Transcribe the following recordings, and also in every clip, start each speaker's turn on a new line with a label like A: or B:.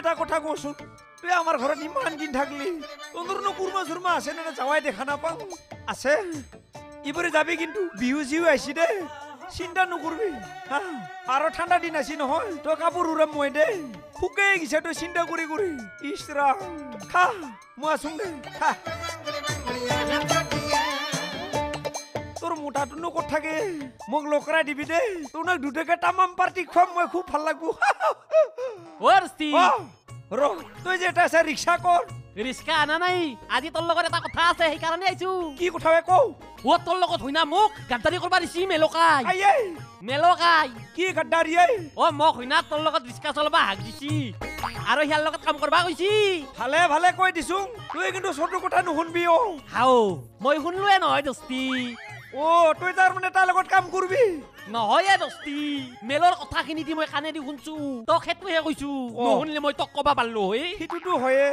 A: এটা কথা কচোন। তই আমাৰ ঘৰত ইমান দিন থাকলি। তোৰনো কুৰমা চুৰমা আছে নে যাৱাই দেখা নাপাওঁ। আছে। ইবৰে যাবি কিন্তু বিহু চিহু আহিছি দে। চিন্তা নকৰবি। আৰু ঠাণ্ডা দিন আছি নহয় তই কাপোৰ উৰাম মই দে। শুকাই গিছে তই চিন্তা কৰি কৰি। ইছৰা খা মই আছোং দে খা। মোটাটোনো ক'ত থাকে? মোক লকৰাই দিবি দেই। তোক দুটাকে তামাম পাৰ্টি খুৱাম মই খুব ভাল লাগব। ৰ তই যে এটা আছে ৰিক্সা কৰ।
B: ৰিস্কা আনা নাই। আজি তোৰ লগত এটা কথা আছে সেইকাৰণে আহিছো।
A: কি কথা বে কওঁ?
B: অ তোৰ লগত হয় মোক গাদ্দাৰি কৰবা দিছি মেলকাই।
A: আইয়ে
B: মেলকাই।
A: কি গাদ্দাৰি এই
B: অ মোক হয় তোৰ লগত ৰিস্কা চলাবা হাক দিছি। আৰু সিয়াৰ লগত কাম কৰবা কৈছি।
A: ভালে ভালে কৈ দিছো। তই কিন্তু চটোৰ কথা নুশুনবি অ।
B: হাও মই শুনলোৱে নহয় দস্তি।
A: অ তই তাৰমানে তাৰ লগত কাম কৰবি?
B: নহয় দস্তি মেলৰ কথাখিনি দি মই কাণেদি শুনছো তোক সেইটোহে কৈছো
A: অ।
B: নুশুনলে মই তোক কবা পাৰলো হয়
A: সেইটোতো হয়ে।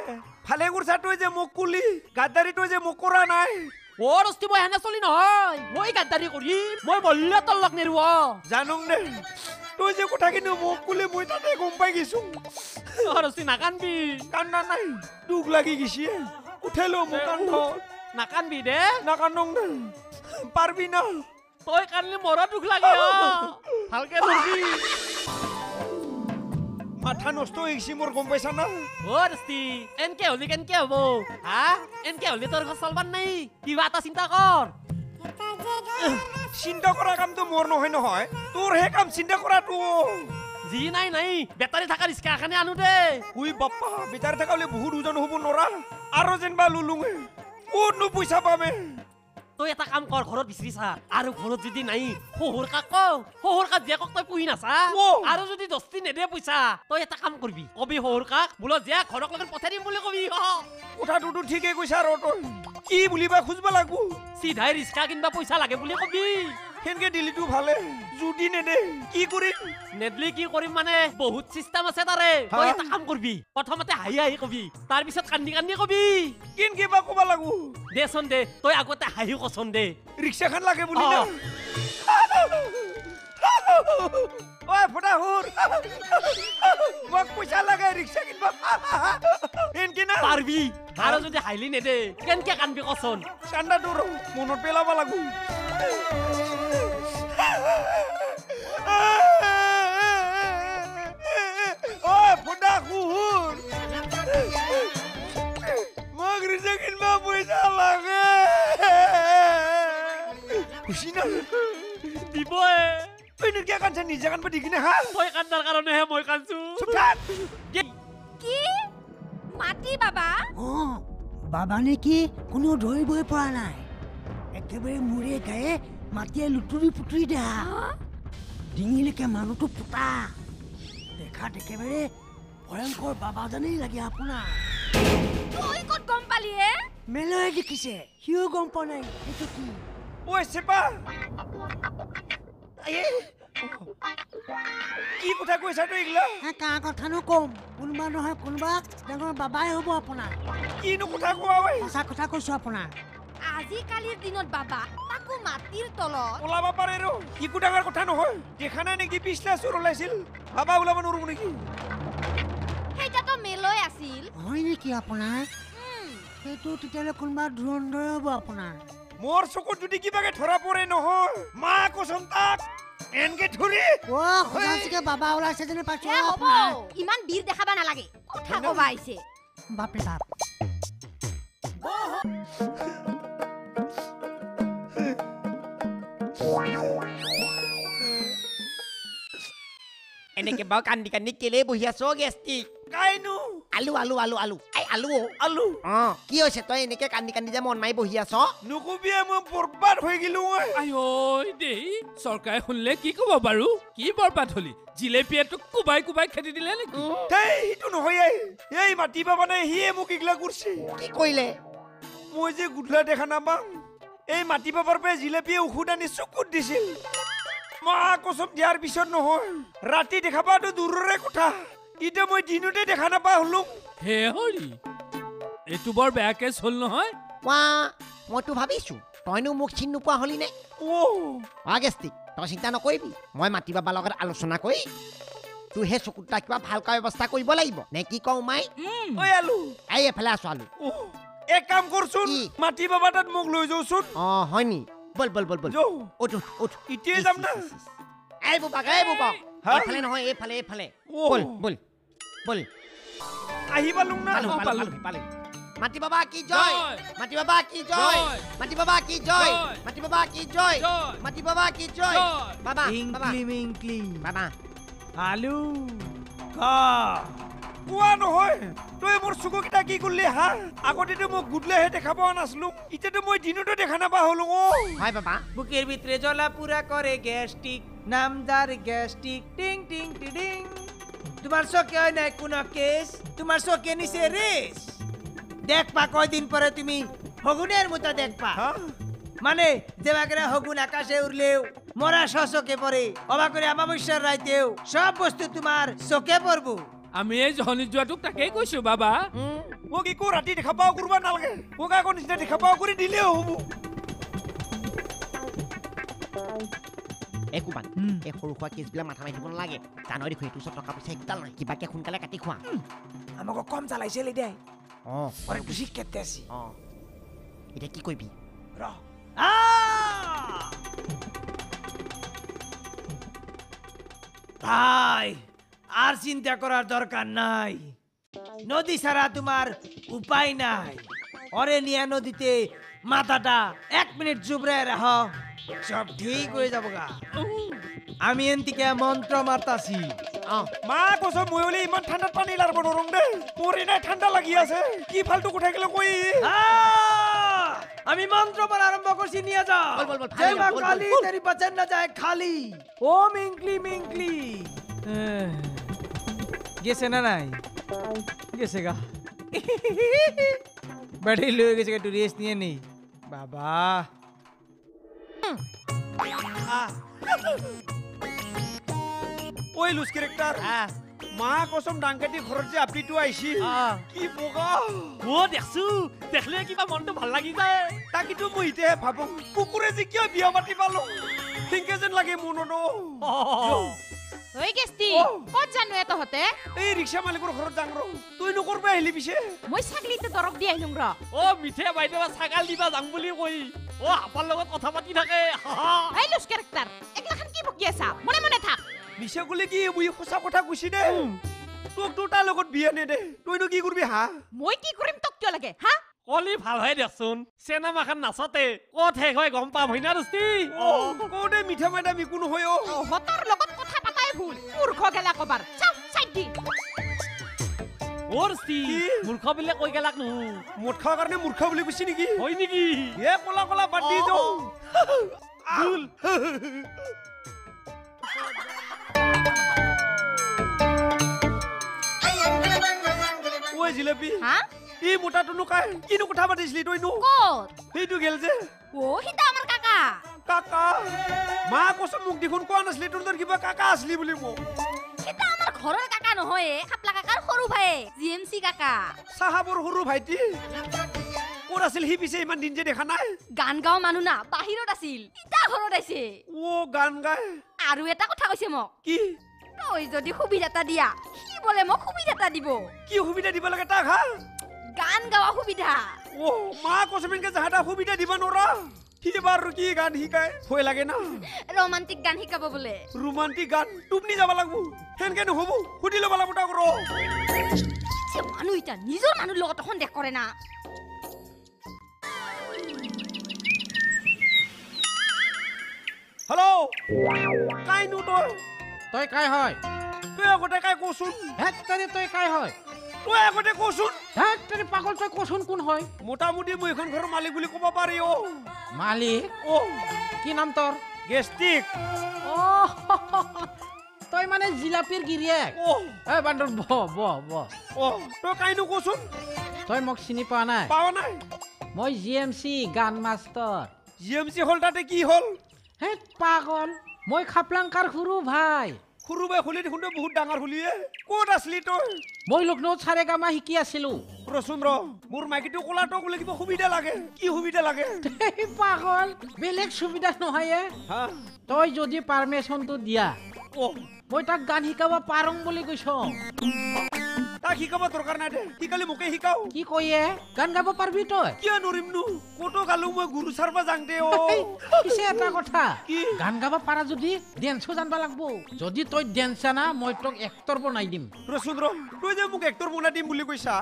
A: ভালে কৰিছা তই যে মোক কলি গাদ্দাৰি তই যে মোক কৰা নাই।
B: অ দস্তি মই হেনে চলি নহয় মই গাদ্দাৰি কৰিম মই মল্লে তোৰ লগ নেৰু
A: জানোং দে তই যে কথাখিনি মোক কলি মই তাতে গম পাই গৈছো।
B: অ দস্তি নাকানবি
A: কান্দা নাই দুখ লাগি গেছি উঠাই লো মোক কান্ধ
B: নাকানবি দে।
A: নাকান্দং দে। পাৰবি না
B: তই কান্দিলে মৰা দুখ লাগে। ভালকে ধৰবি
A: মাথা নষ্ট হৈ গৈছি মোৰ গম পাইছা না
B: অ দস্তি এনকে হলি কেনকে হব হা এনকে হলি তোৰ ঘৰ চলবাৰ নাই কিবা এটা চিন্তা কৰ
A: চিন্তা কৰা কামটো মোৰ নহয় নহয় তোৰ সেই কাম চিন্তা কৰাটো
B: যি নাই নাই বেটাৰী থকা ৰিক্সা এখানে আনো দে
A: উই বাপ্পা বেটাৰ থকা বোলে বহুত ওজন হ'ব নৰা আৰু যেনিবা লুলুঙে ক'তনো পইচা পামে
B: তই এটা কাম কৰ ঘৰত বিচাৰি চা। আৰু ঘৰত যদি নাই শহুৰ কাক শহুৰ কাক জীয়েকক তই পুহি নাচা। আৰু যদি দস্তি নেদে পইচা তই এটা কাম কৰবি। কবি শহুৰ কাক বোলো জীয়েক ঘৰক লগত পঠাই দিম বুলি কবি।
A: কথাটোতো ঠিকেই কৈছা আৰু তই কি বুলিবা খুজিব লাগব?
B: চিধাই ৰিক্সা কিনবা পইচা লাগে বুলি কবি।
A: সেনকে দিলিতো ভালে। যদি নেদে কি কৰিম?
B: নেদলি কি কৰিম মানে বহুত চিষ্টেম আছে তাৰে? তই এটা কাম কৰবি। প্ৰথমতে হাঁহি হাঁহি কবি। তাৰ পিছত কান্দি কান্দি কবি।
A: কেনকে বা ক'ব লাগব
B: দেচোন দে তই আগতে হাঁহি কচোন দে
A: ৰিক্সাখন লাগে বুলি না
B: অ।
A: ঐ ফুটা হুৰ মোক পইচা লাগে ৰিক্সা কিনবা সেনকে না
B: পাৰবি আৰু যদি হাইলি নেদে কেনকে কান্দবি কচোন
A: কান্দাটো ৰ মনত পেলাব লাগব তই নিদিয়া কান্দছা নিজে কান্দবা দি কিনে হা
B: তই কান্দাৰ কাৰণেহে মই কান্দছো।
A: চুপ থাক
C: কি? মাটি বাবা?
D: অঁ বাবা নেকি কোনো ধৰিবই পৰা নাই। একেবাৰে মূৰে গায়ে মাটিয়ে লুতুৰি পুতুৰি দেহা ডিঙিলৈকে মানুহটো ফুটা। দেখাত একেবাৰে ভয়ংকৰ বাবা যেনেই লাগে আপোনাৰ।
C: তই ক'ত গম পালি হে?
D: মেলয়ে দেখিছে সিও গম পোৱা নাই সেইটো কি?
A: ঐ চেপা। কি কথা কৈছা তই এইগিলা?
D: হা কাৰ কথানো ক'ম? কোনোবা নহয় কোনোবা ডাঙৰ বাবাই হ'ব আপোনাৰ।
A: কিনো কথা কোৱা ঐ
D: সঁচা কথা কৈছোঁ আপোনাৰ।
C: আজিকালিৰ দিনত বাবা তাকো মাটিৰ তলত।
A: ওলাব পাৰে ৰ। একো ডাঙৰ কথা নহয়। দেখা নাই নেকি? পিছলা চোৰ ওলাইছিল। ভাবা ওলাব নোৱাৰো নেকি?
C: সেইটাতো মেলৈ আছিল।
D: হয় নেকি আপোনাৰ?
C: উম,
D: সেইটো তেতিয়াহ'লে কোনোবা ধুৰন্ধৰে হ'ব আপোনাৰ।
A: মোৰ চকুত যদি কিবাকে ধৰা পৰে নহয়। মা কচোন তাক এনকে ধৰি
D: অ' সঁচাচিকে বাবা ওলাইছে যেনে পাইছোঁ
C: হে হ'ব। ইমান বীৰ দেখাবা নালাগে। কথা কবা আহিছে।
D: বাপৰে বাপ।
E: এনেকে বাৰু কান্দি কান্দি কেলে বহি আছ গেষ্টিক?
A: কাইনো।
E: আলু আলু আলু আলু। আলু।
A: আলু।
E: অ কি হৈছে তই এনেকে কান্দি কান্দি যে মন মাৰি বহি আছ?
A: নকবিয়ে মই বৰবাদ হৈ গেলো
F: আয়ৈ দেই চৰকাৰে শুনিলে কি ক'ব বাৰু? কি বৰবাদ হলি? জিলেপিয়ে তোক কোবাই কোবাই খেদি দিলে নেকি?
A: সেই সেইটো নহয়। এই। এই মাতিবা মানে সিয়ে মোক এইগিলা কৰিছে।
E: কি কৰিলে?
A: মই যে গুধলা দেখা নাপাওঁ এই মাটি পাবৰ পৰা জিলেপিয়ে ঔষধ আনি চকুত দিছিল। মা কচম দিয়াৰ পিছত নহয়। ৰাতি দেখা পোৱাটো দূৰৰে কথা। এতিয়া মই দিনতে দেখা নাপা হলো।
F: হে হৰি এইটো বৰ বেয়া কেছ হ'ল নহয়।
E: মইতো ভাবিছো তইনো মোক চিনি নোপোৱা হলি নে?
A: অ'
E: অ গেষ্টিক তই চিন্তা নকৰিবি মই মাতি বাবাৰ লগত আলোচনা কৰি তোৰ সেই চকুত কিবা ভালকৈ ব্যৱস্থা কৰিব লাগিব নে কি কওঁ মাই?
A: ঐ আলু।
E: এই এফালে আছো আলু।
A: এক কাম কৰচোন? মাটি বাবা তাত মোক লৈ যাওচোন।
E: অ হয় নি? বল বল বল বল। উঠ উঠ উঠ।
A: এতিয়াই যাম না।
E: এই বুবাক এই বুবাক।
A: হা?
E: এইফালে নহয় এইফালে এইফালে।
A: অ।
E: বল বল। বল।
A: আহি পালো না?
E: পালো পালো
F: পালো।
E: মাটি বাবা কি জয়। মাটি বাবা কি জয়। মাটি বাবা কি জয়। মাটি বাবা কি জয়। মাটি বাবা কি জয়। বাবা
D: ইংক্লি মিংক্লি।
E: বাবা।
D: আলু
A: কা কোৱা নহয়। তই মোৰ চকুকেইটা কি কৰিলি হা? আগতেতো মই গুদলেহে দেখা পোৱা নাছিলো। এতিয়াতো মই দিনতো দেখা নাপা হলো অ।
E: হয় বাবা।
G: বুকের ভিতরে জ্বলা পুরা করে গ্যাস্ট্রিক নামদার গ্যাস্ট্রিক। টিং টিং টিডিং। তোমার চোখে হয় নাই কোনো কেস? তোমার চোখে নিছে রেস। দেখবা কয়দিন পরে তুমি হগুনের মতো দেখবা।
A: হা?
G: মানে দেবাগেরা হগুন আকাশে উড়লেও মরা চোখে পড়ে অবাক করে আমাবস্যার রাইতেও সব বস্তু তোমার চোখে পড়ব।
F: আমি এই জহনিত যোৱাটোক তাকেই কৈছো বাবা?
A: মোক একো ৰাতি দেখা পাও কৰিব নালাগে মোক আকৌ নিচিনা দেখা পাও কৰি দিলেও হ'ব।
E: একো বান এই সৰু সুৰা কেছবিলাক মাথা মাৰি দিব নালাগে। জানই দেখোন এইটো ওচৰত টকা পইচা একোডাল নাই। কিবাকে সোনকালে কাটি খোৱা।
G: আমাকে কম চালাইছিল দে
E: অঁ।
G: বেশি কেটে আছি।
E: অঁ। এতিয়া কি কৰিবি?
G: আহ! ভাই আর চিন্তা করার দরকার নাই। নদী ছাড়া তোমার উপায় নাই। অরে নিয়া নদীতে মাথাটা এক মিনিট চুবরে রাখ সব ঠিক হয়ে যাব গা। আমি এনতিকে মন্ত্ৰ মাৰতাছি
E: অঁ
A: মা কৈছ মই বোলে ইমান ঠাণ্ডাত পানী লাৰিব নোৱাৰোঁ দেই মোৰ এনেই ঠাণ্ডা লাগি আছে। কি ফাল্টু কথা গেলে কৈ!
G: আমি মন্ত্র বলা আরম্ভ করছি নিয়ে
E: বল,
G: জয় মা কালী। তেরি বচন না যায় খালি ও মিঙ্কলি মিঙ্কলি গেছে না নাই? গেছে গা। ব্যাটারি লয়ে গেছে একটু রেস্ট নিয়ে নেই বাবা।
A: ঐ লুজ কেৰেক্টাৰ মা কচম ডাংকাটি ঘৰত যে আপনিটো আহিছি কি বগা।
B: অ দেখছো। দেখলে কিবা মনটো ভাল লাগি যায়।
A: তাকিতো মই এতিয়াহে ভাবো কুকুৰে যে কিয় বিয়া পাতি পালো। সেনেকে যেন লাগে
C: ঐ গেষ্টি
A: অ।
C: ক'ত জানো এ তহঁতে?
A: এই ৰিক্সা মালিকৰ ঘৰত যাং ৰ। তই নকৰবা আহিলি পিছে।
C: মই ছাগলীতে দৰৱ দি আহিলোং ৰ।
B: অ মিঠে বাইদেউ ছাগাল দিবা যাম বুলি কৈ। অ আপাৰ লগত কথা পাতি থাকে।
C: এই লুজ কেৰেক্টাৰ একলাখান কি বকি আছা? মনে মনে থাক।
A: মিছা কলে কি মই সঁচা কথা কৈছি দে তোক তো তাৰ লগত বিয়া নেদে তইনো কি কৰিবি হা?
C: মই কি কৰিম তোক কিয় লাগে হা?
B: কলি ভাল হয় দেচোন চিনেমাখন নাচতে ক'ত শেষ হয় গম পাম হয় না দস্তি?
A: অ কওঁতে মিঠা মাইনা মিকু নহয় অ।
C: তহঁতৰ লগত কথা পাতাই ভুল মূৰ্খ গেলা কবাৰ। চাও চাই দি।
B: অ দস্তি
A: কি?
B: মূৰ্খ বোলে কৈ গেলাক নহো।
A: মদ খোৱাৰ কাৰণে মূৰ্খ বুলি কৈছি নেকি?
B: হয় নেকি?
A: এ কলা কলা বাদ দি যাওঁ
B: ভুল।
A: ঐ জিলেপি।
C: হা?
A: এই মোটাটোনো কাই? কিনো কথা পাতিছিলি তইনো?
C: ক'ত?
A: সেইটো গেল যে।
C: অ সীতা আমাৰ কাকা।
A: কাকা মা কচম মোক দেখোন কোৱা নাছিলি তোৰ তোৰ কিবা কাকা আছিলি বুলি মোক।
C: আমাৰ ঘৰৰ কাকা নহয় খাপলা সৰু ভাই জি এম চি কাকা।
A: চাহাবৰ সৰু ভাইটি? ক'ত আছিল সি পিছে ইমান দিন যে দেখা নাই?
C: গান গাঁও মানুহ না বাহিৰত আছিল ইতা ঘৰত আহিছে
A: অ' গান গাই।
C: আৰু এটা কথা কৈছে মোক।
A: কি?
C: তই যদি সুবিধা এটা দিয়া সি বোলে মোক সুবিধা এটা দিব।
A: কি সুবিধা দিব লাগে তাক হা?
C: গান গাৱা সুবিধা।
A: অ' মা কচম এনেকে যাহা তাহ সুবিধা দিব নোৱাৰা। কি গান শিকাই ভয় লাগে না?
C: ৰোমান্টিক গান শিকাব বোলে।
A: ৰোমান্টিক গান? টোপনি যাব লাগব। সেনকে নহ'ব। সুধি ল'ব লাগব তাক ৰ।
C: যে মানুহ এতিয়া নিজৰ মানুহ লগত সন্দেহ কৰে না।
A: হেল্ল' কাইনো তই?
H: তই কাই হয়?
A: তই আগতে কাই কচোন?
H: হেক্টৰী তই কাই হয়?
A: তই আগতে কচোন?
H: হেক্টৰী পাগল তই কচোন কোন হয়?
A: মোটামুটি মই এইখন ঘৰৰ মালিক বুলি ক'ব পাৰি অ'
H: মালিক কি নাম তোৰ?
A: গেষ্টিক।
H: অ' তই মানে জিলাপিৰ গিৰিয়েক।
A: অ'
H: এ বান্দৰ ব ব ব।
A: অ' তই কাইনো কচোন?
H: তই মোক চিনি পোৱা নাই?
A: পাৱ নাই?
H: মই জি এম চি গান মাষ্টৰ।
A: জি এম চি হ'ল তাতে কি হ'ল?
H: হে পাগল। মই খাপলাংকাৰ সৰু ভাই।
A: সৰু বাই খুলি দেখোন বহুত ডাঙৰ খুলিয়ে ক'ত আছিলি তই?
H: মই লক্ষ্ণৌত চাৰেগামা শিকি আছিলো।
A: ৰচোন ৰ মোৰ মাইকীটো ক'লাটো বোলে কিবা সুবিধা লাগে। কি সুবিধা লাগে?
H: পাগল বেলেগ সুবিধা নহয় তই যদি পাৰ্মিশ্যনটো দিয়া মই তাক গান শিকাব পাৰোং বুলি কৈছ।
A: তাক শিকাব দৰকাৰ নাই দে শিকালে মোকে শিকাও
H: কি কয়ে গান গাব পাৰবি তই
A: কিয় নৰিমনো ক'তো গালো মই গুৰু চাৰবা যাং দে অ
H: পিছে এটা কথা
A: কি?
H: গান গাব পাৰা যদি ডেন্সো জানবা লাগব যদি তই ডেন্স জানা মই তোক এক্টৰ বনাই দিম
A: ৰচোন ৰ তই যে মোক এক্টৰ বনাই দিম বুলি কৈছা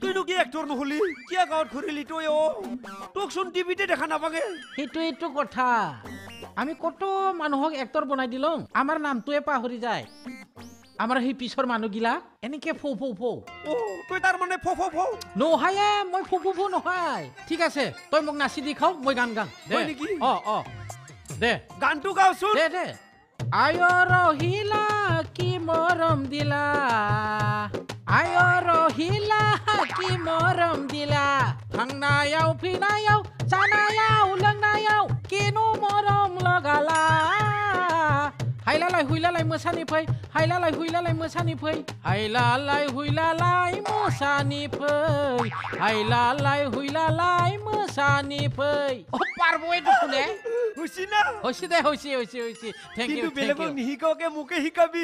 A: তইনো কি এক্টৰ নহলি কিয় গাঁৱত ঘূৰিলি তই অ তোকচোন টিভিতে দেখা নাপাগে
H: সেইটোৱেইটো কথা আমি কত মানুহক এক্টৰ বনাই দিলোঁ আমাৰ নামটোৱে পাহৰি যায় আমাৰ সেই পিছৰ মানুহগিলা এনেকে ফৌ ফৌ ফৌ
A: অ তই তাৰ মানে ফ ফ ফ
H: নহায়ে মই ফু ফু ফু নহয় ঠিক আছে তই মোক নাচি দি খাও মই গান গাম দে
A: হয় নেকি?
H: অ অ দে
A: গানটো গাওচোন
H: দে দে আয় ৰহিলা কি মৰম দিলা আয় ৰহিলা কি মৰম দিলা থাংনায়াও ফিনায়াও জানায়াও लोंनायाव কিনো হাইলালাই হুইলালাই मोसानि फै हायलालाय हुइलालाय मोसानि फै हायलालाय हुइलालाय मोसानि फै हायलालाय हुइलालाय मोसानि फै অ পারবই দেখোনে
A: হৈছি না
H: হৈছে দে হৈছে হৈছে হৈছে থেংক ইউ
A: কিন্তু
H: থেংক
A: বেলেগক
H: ইউ
A: নিশিকাওকে মোকে শিকাবি